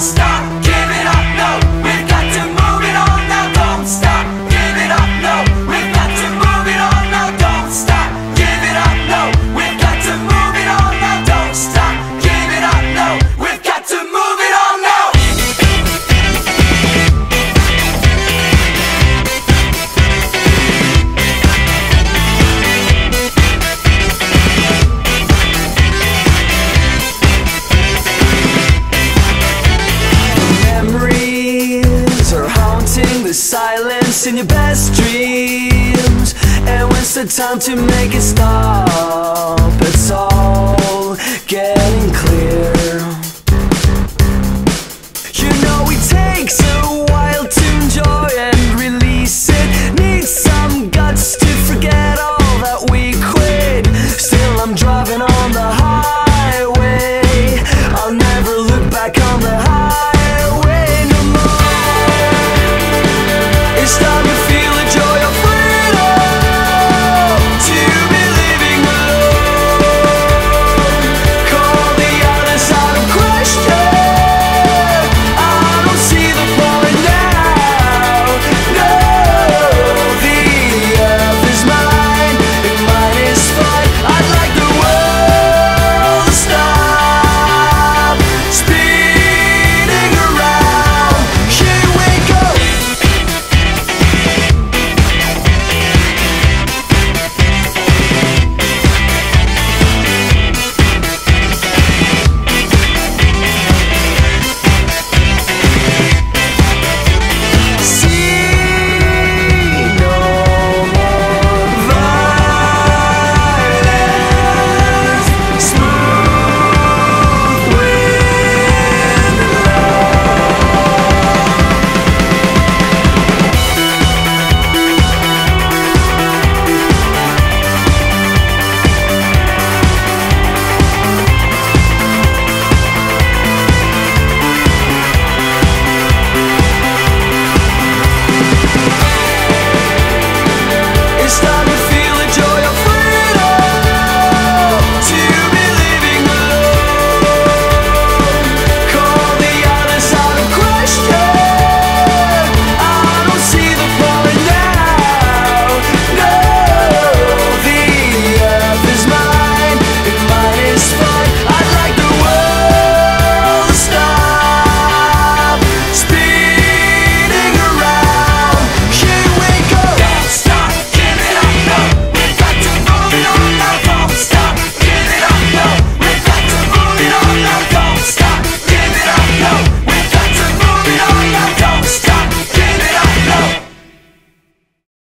stop. chasing your best dreams And when's the time to make it stop? It's